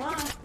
Wow.